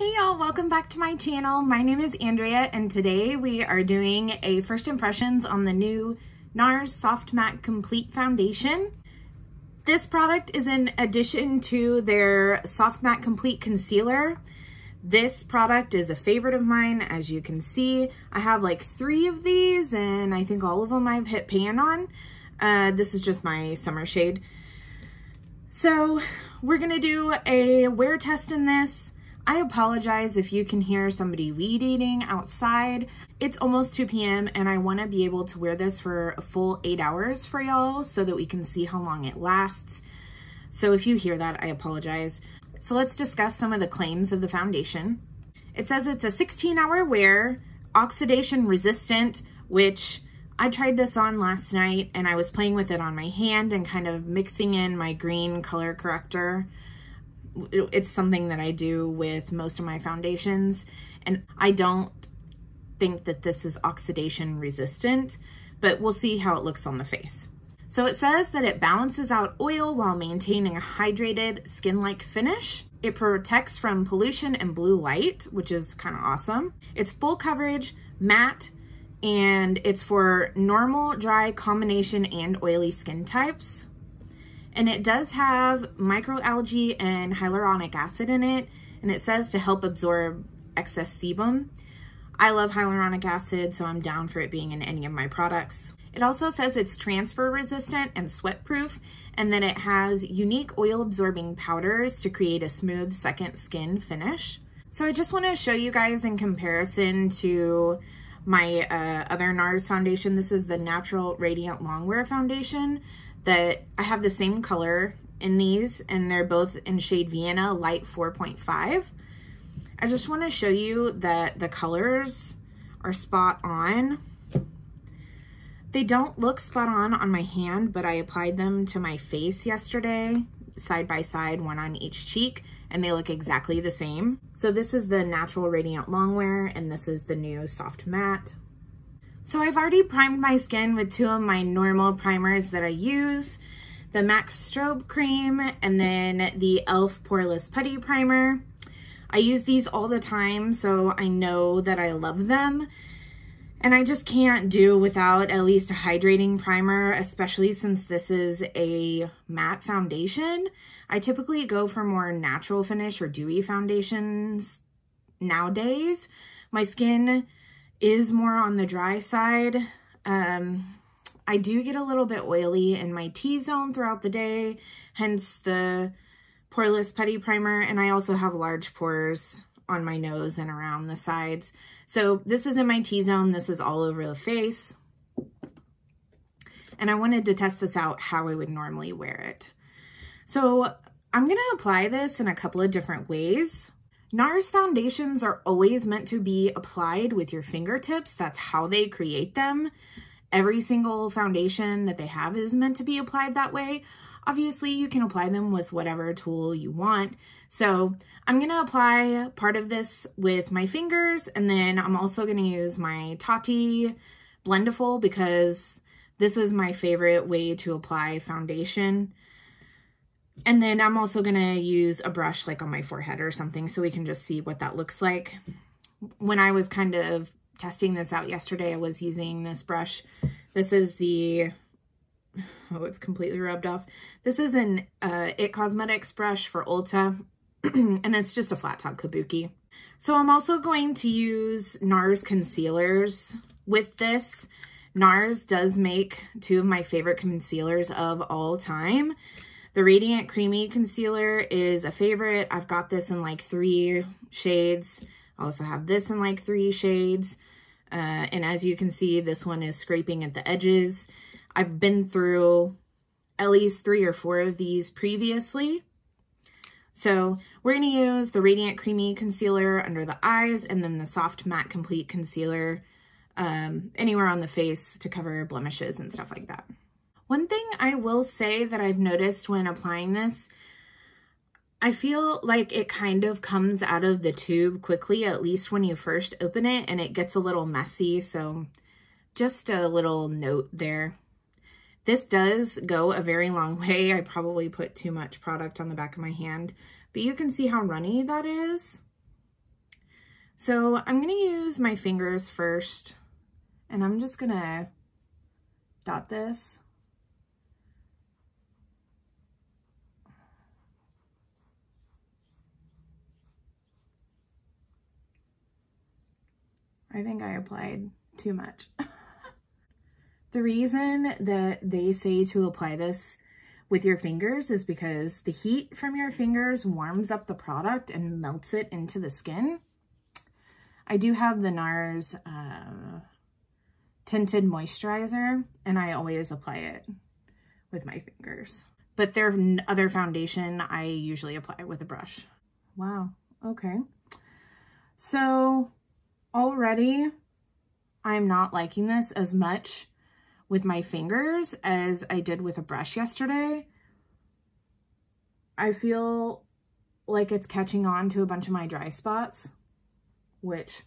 Hey y'all, welcome back to my channel. My name is Andrea and today we are doing a first impressions on the new NARS Soft Matte Complete Foundation. This product is in addition to their Soft Matte Complete Concealer. This product is a favorite of mine, as you can see. I have like three of these and I think all of them I've hit pan on. Uh, this is just my summer shade. So we're gonna do a wear test in this. I apologize if you can hear somebody weed eating outside. It's almost 2 p.m. and I want to be able to wear this for a full eight hours for y'all so that we can see how long it lasts. So if you hear that, I apologize. So let's discuss some of the claims of the foundation. It says it's a 16 hour wear, oxidation resistant, which I tried this on last night and I was playing with it on my hand and kind of mixing in my green color corrector it's something that I do with most of my foundations and I don't think that this is oxidation resistant, but we'll see how it looks on the face. So it says that it balances out oil while maintaining a hydrated skin-like finish. It protects from pollution and blue light, which is kind of awesome. It's full coverage, matte, and it's for normal, dry, combination, and oily skin types. And it does have microalgae and hyaluronic acid in it. And it says to help absorb excess sebum. I love hyaluronic acid, so I'm down for it being in any of my products. It also says it's transfer resistant and sweat proof, and that it has unique oil absorbing powders to create a smooth second skin finish. So I just wanna show you guys in comparison to my uh, other NARS foundation. This is the Natural Radiant Longwear Foundation that I have the same color in these and they're both in shade Vienna Light 4.5. I just want to show you that the colors are spot on. They don't look spot on on my hand, but I applied them to my face yesterday, side by side, one on each cheek, and they look exactly the same. So this is the Natural Radiant Longwear, and this is the new Soft Matte. So I've already primed my skin with two of my normal primers that I use, the MAC Strobe Cream and then the e.l.f. Poreless Putty Primer. I use these all the time, so I know that I love them. And I just can't do without at least a hydrating primer, especially since this is a matte foundation. I typically go for more natural finish or dewy foundations nowadays. My skin is more on the dry side. Um, I do get a little bit oily in my T-zone throughout the day, hence the Poreless Putty Primer, and I also have large pores on my nose and around the sides. So this is in my T-zone, this is all over the face. And I wanted to test this out how I would normally wear it. So I'm gonna apply this in a couple of different ways. NARS foundations are always meant to be applied with your fingertips. That's how they create them. Every single foundation that they have is meant to be applied that way. Obviously, you can apply them with whatever tool you want. So I'm going to apply part of this with my fingers, and then I'm also going to use my Tati Blendiful because this is my favorite way to apply foundation. And then I'm also gonna use a brush like on my forehead or something so we can just see what that looks like. When I was kind of testing this out yesterday, I was using this brush. This is the, oh, it's completely rubbed off. This is an uh, IT Cosmetics brush for Ulta, and it's just a flat top kabuki. So I'm also going to use NARS concealers with this. NARS does make two of my favorite concealers of all time. The Radiant Creamy Concealer is a favorite. I've got this in like three shades. I also have this in like three shades. Uh, and as you can see, this one is scraping at the edges. I've been through at least three or four of these previously. So we're going to use the Radiant Creamy Concealer under the eyes and then the Soft Matte Complete Concealer um, anywhere on the face to cover blemishes and stuff like that. One thing I will say that I've noticed when applying this, I feel like it kind of comes out of the tube quickly, at least when you first open it, and it gets a little messy, so just a little note there. This does go a very long way. I probably put too much product on the back of my hand, but you can see how runny that is. So I'm going to use my fingers first and I'm just going to dot this. I think I applied too much. the reason that they say to apply this with your fingers is because the heat from your fingers warms up the product and melts it into the skin. I do have the NARS uh, tinted moisturizer and I always apply it with my fingers. But their other foundation, I usually apply with a brush. Wow, okay. So already I'm not liking this as much with my fingers as I did with a brush yesterday. I feel like it's catching on to a bunch of my dry spots, which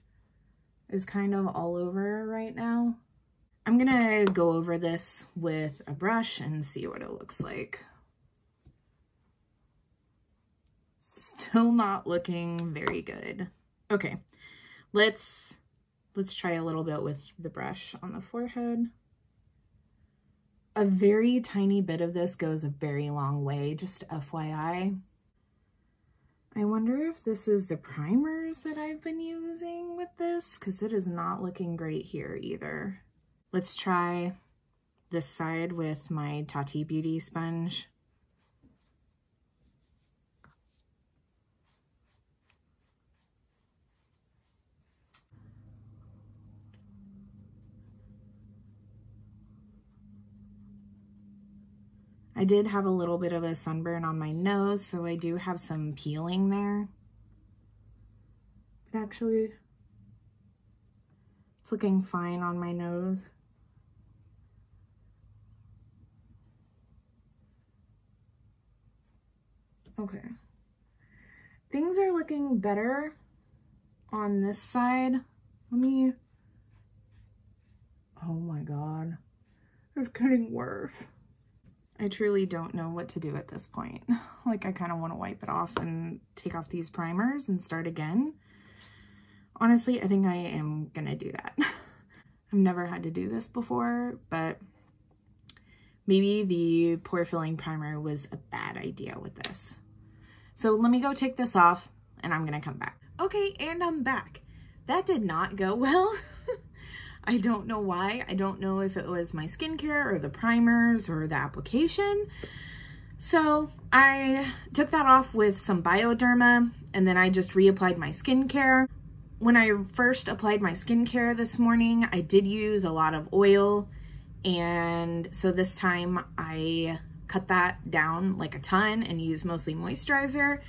is kind of all over right now. I'm gonna go over this with a brush and see what it looks like. Still not looking very good. Okay, let's let's try a little bit with the brush on the forehead. A very tiny bit of this goes a very long way, just FYI. I wonder if this is the primers that I've been using with this, because it is not looking great here either. Let's try this side with my Tati Beauty sponge. I did have a little bit of a sunburn on my nose, so I do have some peeling there. But actually, it's looking fine on my nose. Okay. Things are looking better on this side. Let me, oh my God, it's getting worse. I truly don't know what to do at this point. Like I kind of want to wipe it off and take off these primers and start again. Honestly, I think I am going to do that. I've never had to do this before, but maybe the pore filling primer was a bad idea with this. So let me go take this off and I'm going to come back. Okay, and I'm back. That did not go well. I don't know why. I don't know if it was my skincare or the primers or the application. So I took that off with some Bioderma and then I just reapplied my skincare. When I first applied my skincare this morning, I did use a lot of oil. And so this time I cut that down like a ton and use mostly moisturizer.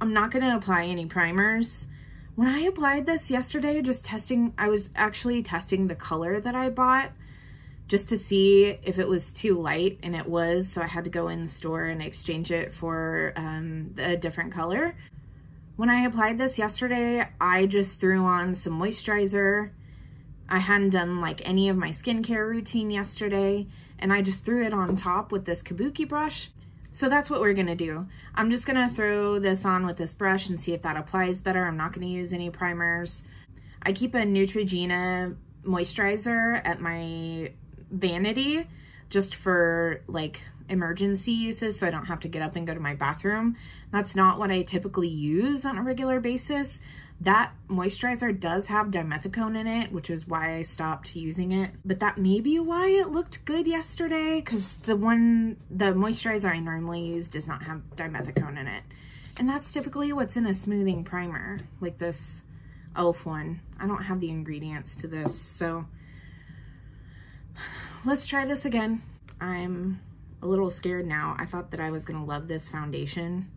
I'm not going to apply any primers. When I applied this yesterday, just testing, I was actually testing the color that I bought just to see if it was too light and it was. So I had to go in the store and exchange it for um, a different color. When I applied this yesterday, I just threw on some moisturizer. I hadn't done like any of my skincare routine yesterday and I just threw it on top with this kabuki brush so that's what we're gonna do. I'm just gonna throw this on with this brush and see if that applies better. I'm not gonna use any primers. I keep a Neutrogena moisturizer at my vanity just for like emergency uses so I don't have to get up and go to my bathroom. That's not what I typically use on a regular basis. That moisturizer does have dimethicone in it, which is why I stopped using it. But that may be why it looked good yesterday, because the one, the moisturizer I normally use does not have dimethicone in it. And that's typically what's in a smoothing primer, like this e.l.f. one. I don't have the ingredients to this, so let's try this again. I'm a little scared now. I thought that I was gonna love this foundation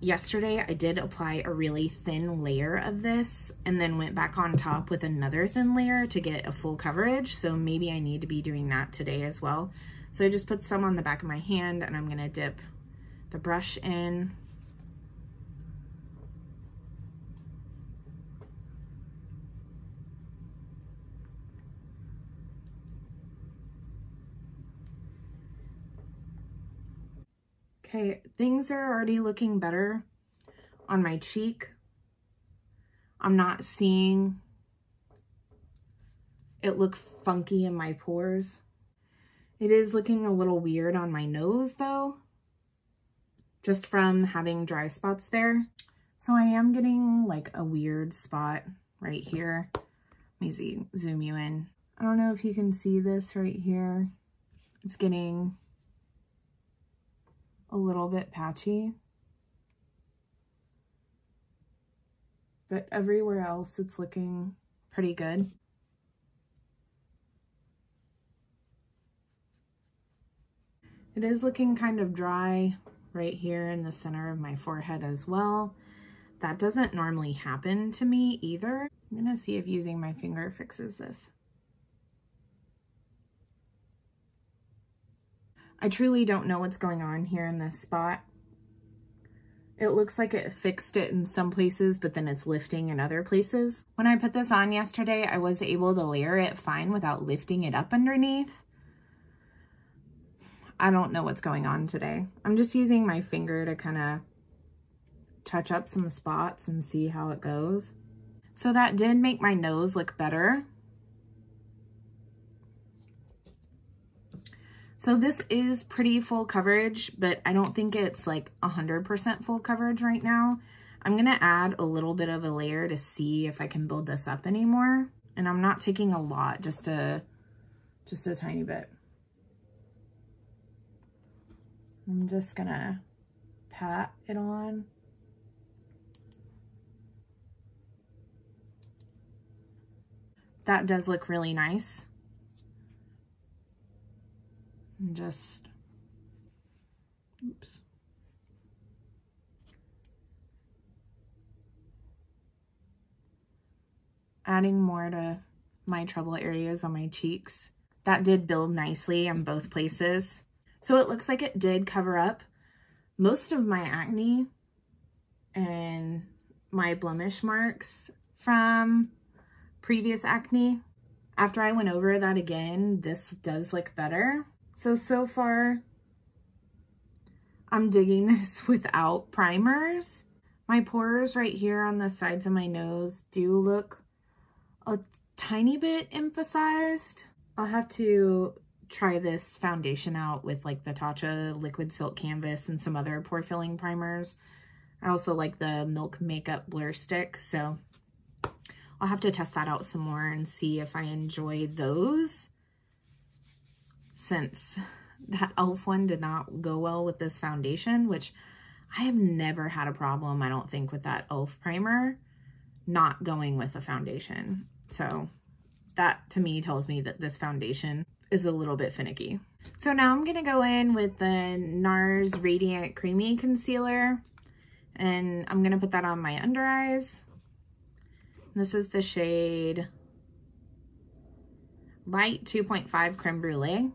yesterday I did apply a really thin layer of this and then went back on top with another thin layer to get a full coverage. So maybe I need to be doing that today as well. So I just put some on the back of my hand and I'm gonna dip the brush in. Okay, things are already looking better on my cheek. I'm not seeing it look funky in my pores. It is looking a little weird on my nose though, just from having dry spots there. So I am getting like a weird spot right here. Let me zoom you in. I don't know if you can see this right here. It's getting a little bit patchy. But everywhere else, it's looking pretty good. It is looking kind of dry right here in the center of my forehead as well. That doesn't normally happen to me either. I'm gonna see if using my finger fixes this. I truly don't know what's going on here in this spot. It looks like it fixed it in some places, but then it's lifting in other places. When I put this on yesterday, I was able to layer it fine without lifting it up underneath. I don't know what's going on today. I'm just using my finger to kind of touch up some spots and see how it goes. So that did make my nose look better. So this is pretty full coverage, but I don't think it's like 100% full coverage right now. I'm gonna add a little bit of a layer to see if I can build this up anymore. And I'm not taking a lot, just a, just a tiny bit. I'm just gonna pat it on. That does look really nice and just, oops. Adding more to my trouble areas on my cheeks. That did build nicely on both places. So it looks like it did cover up most of my acne and my blemish marks from previous acne. After I went over that again, this does look better. So, so far, I'm digging this without primers. My pores right here on the sides of my nose do look a tiny bit emphasized. I'll have to try this foundation out with like the Tatcha Liquid Silk Canvas and some other pore filling primers. I also like the Milk Makeup Blur Stick, so I'll have to test that out some more and see if I enjoy those since that e.l.f. one did not go well with this foundation, which I have never had a problem, I don't think, with that e.l.f. primer not going with a foundation. So that to me tells me that this foundation is a little bit finicky. So now I'm to go in with the NARS Radiant Creamy Concealer and I'm to put that on my under eyes. This is the shade Light 2.5 Creme Brulee.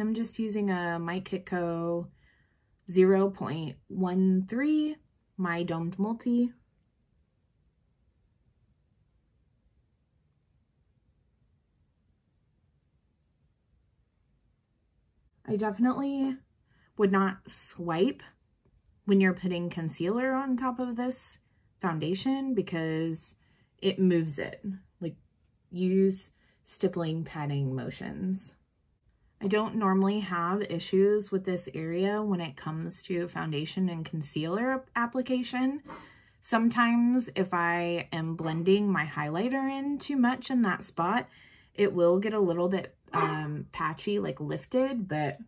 I'm just using a My Kitco 0.13 My Domed Multi. I definitely would not swipe when you're putting concealer on top of this foundation because it moves it. Like use stippling patting motions. I don't normally have issues with this area when it comes to foundation and concealer application. Sometimes if I am blending my highlighter in too much in that spot, it will get a little bit um, patchy, like lifted, but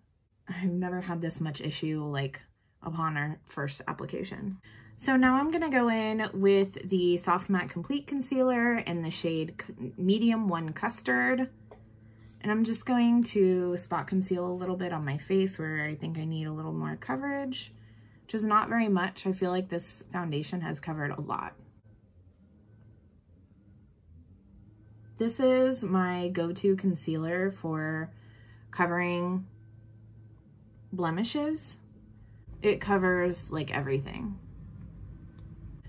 I've never had this much issue like upon our first application. So now I'm to go in with the Soft Matte Complete Concealer in the shade Medium 1 Custard. And I'm just going to spot conceal a little bit on my face where I think I need a little more coverage, which is not very much. I feel like this foundation has covered a lot. This is my go-to concealer for covering blemishes. It covers like everything.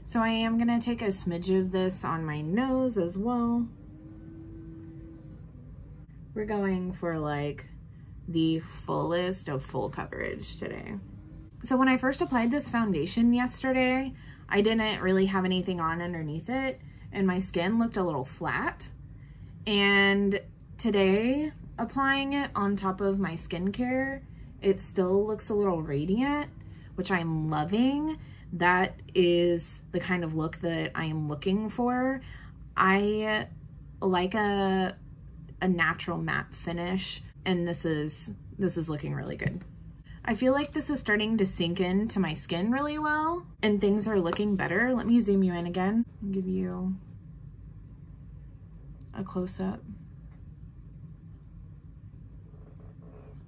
So I am gonna take a smidge of this on my nose as well. We're going for like the fullest of full coverage today. So when I first applied this foundation yesterday, I didn't really have anything on underneath it and my skin looked a little flat. And today, applying it on top of my skincare, it still looks a little radiant, which I'm loving. That is the kind of look that I am looking for. I like a, a natural matte finish and this is, this is looking really good. I feel like this is starting to sink into my skin really well and things are looking better. Let me zoom you in again and give you a close-up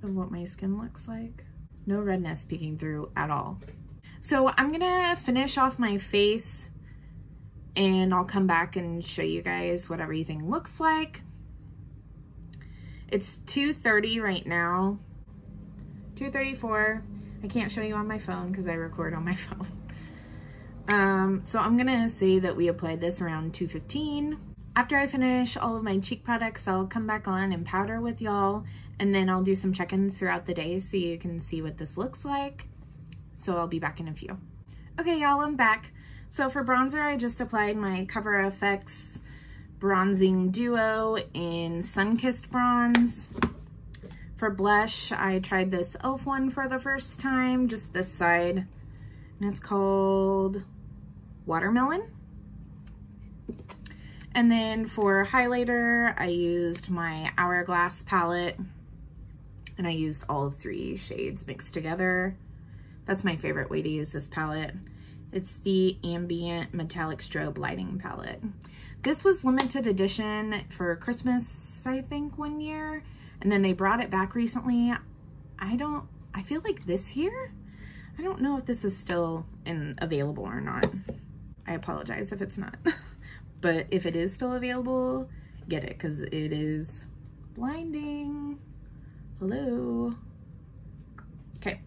of what my skin looks like. No redness peeking through at all. So I'm gonna finish off my face and I'll come back and show you guys what everything looks like. It's 2.30 right now 234. I can't show you on my phone because I record on my phone. Um, so I'm gonna say that we applied this around 215. After I finish all of my cheek products, I'll come back on and powder with y'all, and then I'll do some check-ins throughout the day so you can see what this looks like. So I'll be back in a few. Okay, y'all, I'm back. So for bronzer, I just applied my Cover FX Bronzing Duo in Sunkissed Bronze. For blush, I tried this e.l.f. one for the first time, just this side. And it's called Watermelon. And then for highlighter, I used my Hourglass palette. And I used all three shades mixed together. That's my favorite way to use this palette. It's the Ambient Metallic Strobe Lighting Palette. This was limited edition for Christmas, I think, one year. And then they brought it back recently. I don't, I feel like this year, I don't know if this is still in available or not. I apologize if it's not. but if it is still available, get it because it is blinding. Hello. Okay.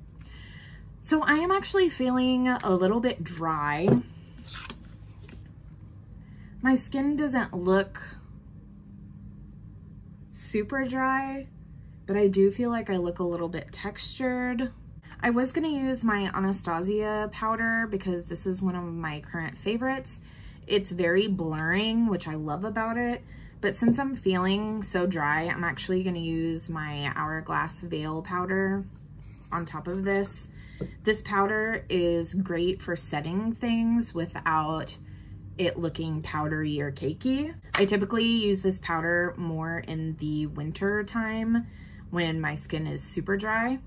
So I am actually feeling a little bit dry. My skin doesn't look super dry, but I do feel like I look a little bit textured. I was gonna use my Anastasia powder because this is one of my current favorites. It's very blurring, which I love about it. But since I'm feeling so dry, I'm actually gonna use my Hourglass Veil powder on top of this. This powder is great for setting things without it looking powdery or cakey. I typically use this powder more in the winter time when my skin is super dry.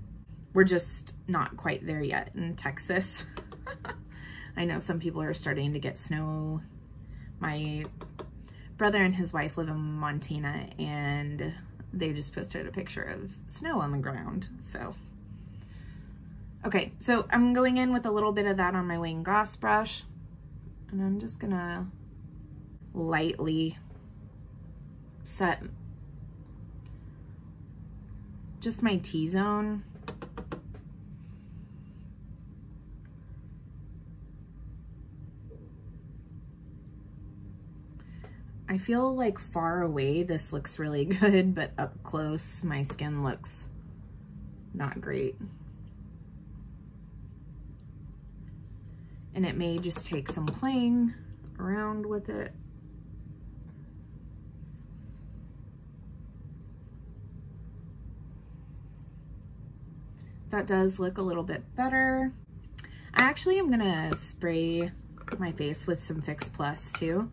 We're just not quite there yet in Texas. I know some people are starting to get snow. My brother and his wife live in Montana and they just posted a picture of snow on the ground, so. Okay, so I'm going in with a little bit of that on my Wayne Goss brush. And I'm just gonna lightly set just my T-zone. I feel like far away this looks really good, but up close my skin looks not great. And it may just take some playing around with it. That does look a little bit better. I actually am gonna spray my face with some Fix Plus too.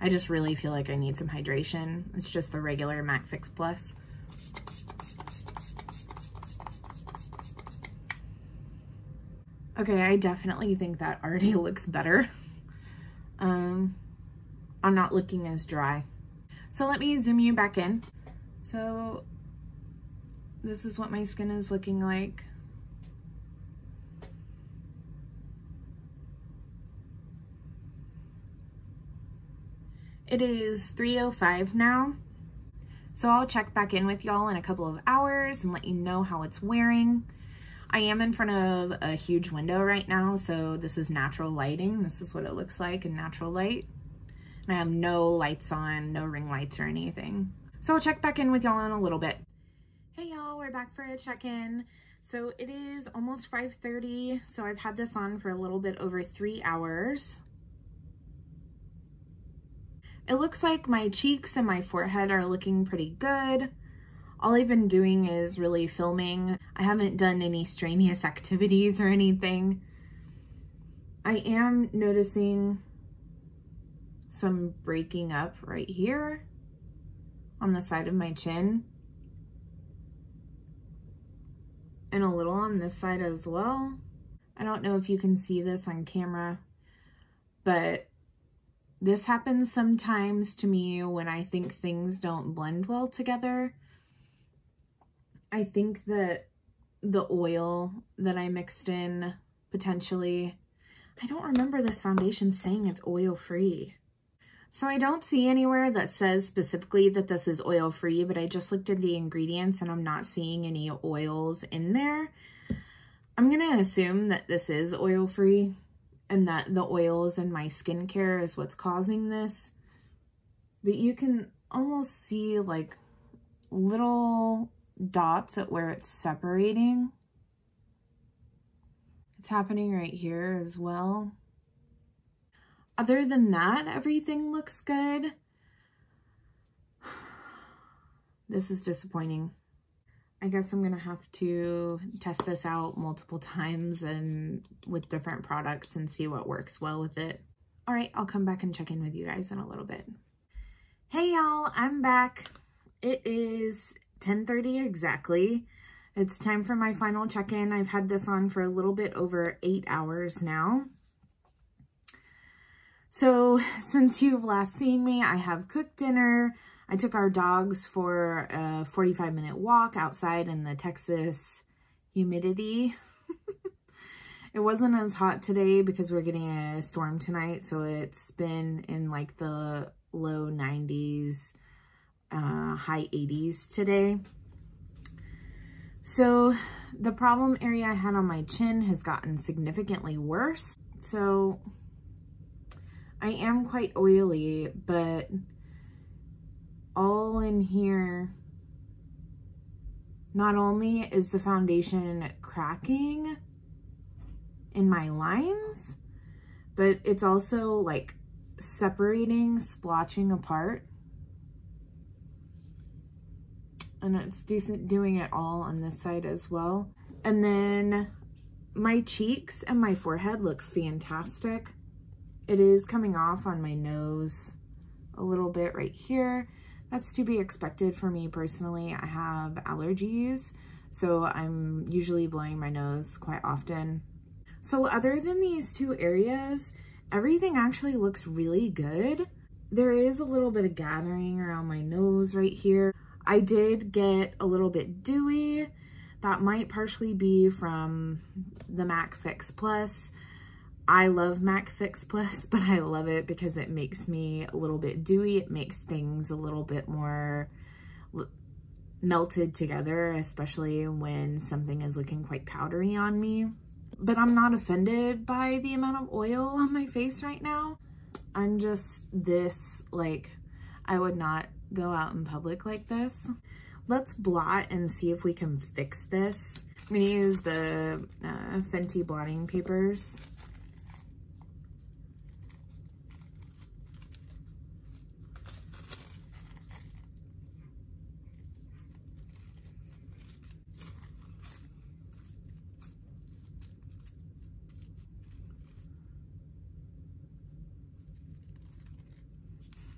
I just really feel like I need some hydration. It's just the regular MAC Fix Plus. Okay, I definitely think that already looks better. Um, I'm not looking as dry. So let me zoom you back in. So this is what my skin is looking like. It is 3.05 now. So I'll check back in with y'all in a couple of hours and let you know how it's wearing. I am in front of a huge window right now, so this is natural lighting. This is what it looks like in natural light. And I have no lights on, no ring lights or anything. So I'll check back in with y'all in a little bit. Hey y'all, we're back for a check-in. So it is almost 5.30, so I've had this on for a little bit over three hours. It looks like my cheeks and my forehead are looking pretty good. All I've been doing is really filming. I haven't done any strenuous activities or anything. I am noticing some breaking up right here on the side of my chin. And a little on this side as well. I don't know if you can see this on camera, but this happens sometimes to me when I think things don't blend well together. I think that the oil that I mixed in potentially, I don't remember this foundation saying it's oil free. So I don't see anywhere that says specifically that this is oil free, but I just looked at the ingredients and I'm not seeing any oils in there. I'm going to assume that this is oil free and that the oils in my skincare is what's causing this. But you can almost see like little dots at where it's separating. It's happening right here as well. Other than that, everything looks good. This is disappointing. I guess I'm to have to test this out multiple times and with different products and see what works well with it. All right, I'll come back and check in with you guys in a little bit. Hey y'all, I'm back. It is 10.30 exactly. It's time for my final check-in. I've had this on for a little bit over eight hours now. So since you've last seen me, I have cooked dinner. I took our dogs for a 45 minute walk outside in the Texas humidity. it wasn't as hot today because we're getting a storm tonight. So it's been in like the low 90s, uh, high 80s today. So the problem area I had on my chin has gotten significantly worse. So I am quite oily, but all in here, not only is the foundation cracking in my lines, but it's also like separating, splotching apart. And it's decent doing it all on this side as well. And then my cheeks and my forehead look fantastic. It is coming off on my nose a little bit right here. That's to be expected for me personally. I have allergies, so I'm usually blowing my nose quite often. So other than these two areas, everything actually looks really good. There is a little bit of gathering around my nose right here. I did get a little bit dewy. That might partially be from the MAC Fix Plus. I love MAC Fix Plus, but I love it because it makes me a little bit dewy. It makes things a little bit more melted together, especially when something is looking quite powdery on me. But I'm not offended by the amount of oil on my face right now. I'm just this, like, I would not go out in public like this. Let's blot and see if we can fix this. I'm gonna use the uh, Fenty blotting papers.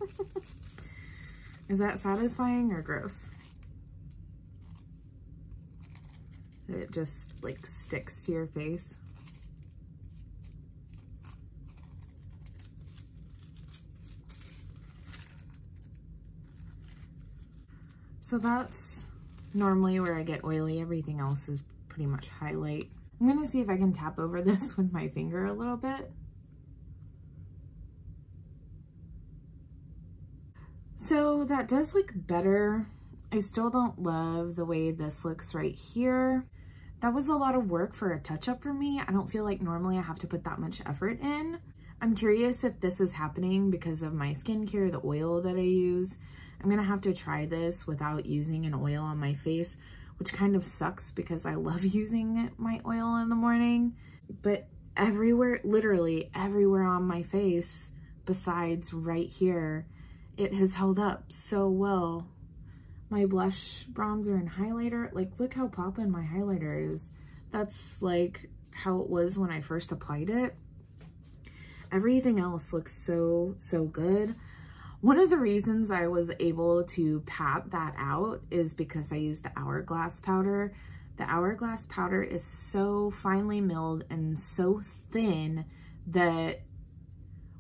Is that satisfying or gross? It just like sticks to your face. So that's normally where I get oily. Everything else is pretty much highlight. I'm gonna see if I can tap over this with my finger a little bit. That does look better. I still don't love the way this looks right here. That was a lot of work for a touch-up for me. I don't feel like normally I have to put that much effort in. I'm curious if this is happening because of my skincare, the oil that I use. I'm gonna have to try this without using an oil on my face, which kind of sucks because I love using my oil in the morning. But everywhere, literally everywhere on my face, besides right here, it has held up so well. My blush, bronzer, and highlighter, like look how poppin' my highlighter is. That's like how it was when I first applied it. Everything else looks so, so good. One of the reasons I was able to pat that out is because I used the Hourglass powder. The Hourglass powder is so finely milled and so thin that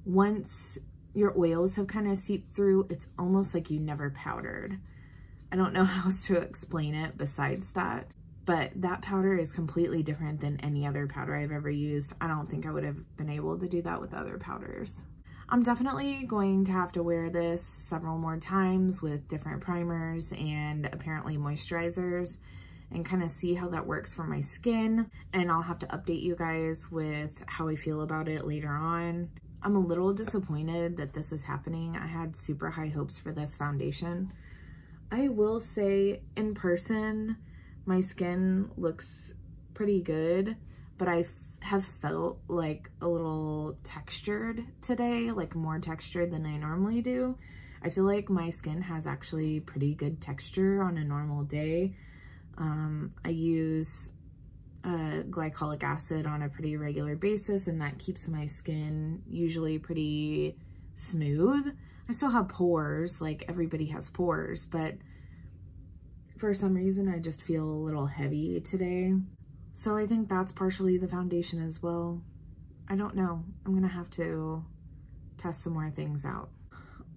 once your oils have kind of seeped through, it's almost like you never powdered. I don't know how else to explain it besides that, but that powder is completely different than any other powder I've ever used. I don't think I would have been able to do that with other powders. I'm definitely going to have to wear this several more times with different primers and apparently moisturizers and kind of see how that works for my skin. And I'll have to update you guys with how I feel about it later on. I'm a little disappointed that this is happening. I had super high hopes for this foundation. I will say in person, my skin looks pretty good, but I have felt like a little textured today, like more textured than I normally do. I feel like my skin has actually pretty good texture on a normal day. Um, I use uh, glycolic acid on a pretty regular basis and that keeps my skin usually pretty smooth. I still have pores, like everybody has pores, but for some reason I just feel a little heavy today. So I think that's partially the foundation as well. I don't know. I'm gonna have to test some more things out.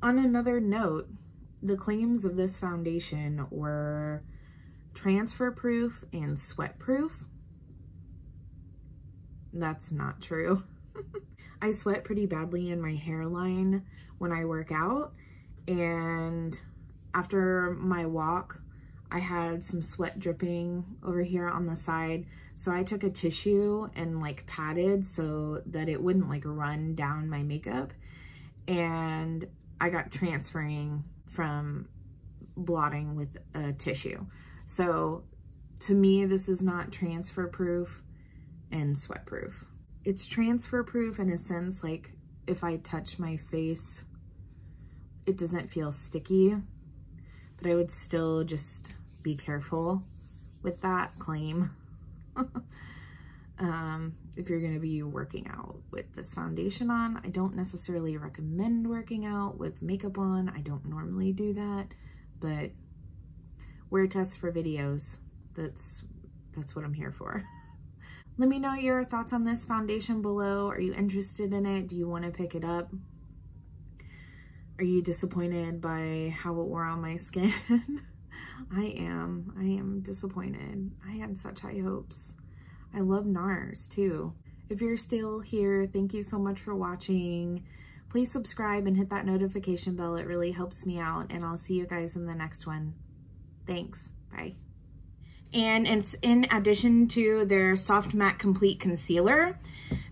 On another note, the claims of this foundation were transfer proof and sweat proof. That's not true. I sweat pretty badly in my hairline when I work out and after my walk I had some sweat dripping over here on the side. So I took a tissue and like patted so that it wouldn't like run down my makeup. And I got transferring from blotting with a tissue. So to me, this is not transfer proof and sweat proof. It's transfer proof in a sense, like if I touch my face, it doesn't feel sticky, but I would still just be careful with that claim. um, if you're going to be working out with this foundation on, I don't necessarily recommend working out with makeup on. I don't normally do that, but wear tests for videos. That's, that's what I'm here for. Let me know your thoughts on this foundation below. Are you interested in it? Do you want to pick it up? Are you disappointed by how it wore on my skin? I am. I am disappointed. I had such high hopes. I love NARS too. If you're still here, thank you so much for watching. Please subscribe and hit that notification bell. It really helps me out and I'll see you guys in the next one. Thanks. Bye. And it's in addition to their Soft Matte Complete Concealer.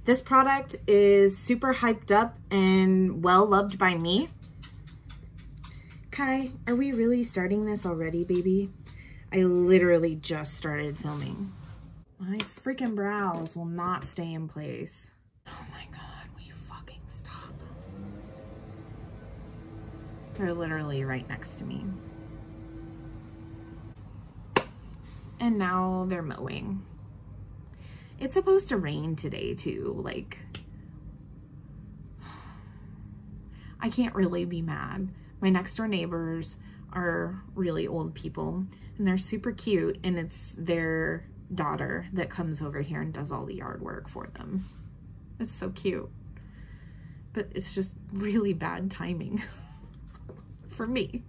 This product is super hyped up and well loved by me. Kai, are we really starting this already, baby? I literally just started filming. My freaking brows will not stay in place. Oh my God, will you fucking stop? They're literally right next to me. And now they're mowing. It's supposed to rain today too, like, I can't really be mad my next door neighbors are really old people and they're super cute and it's their daughter that comes over here and does all the yard work for them. It's so cute. But it's just really bad timing for me.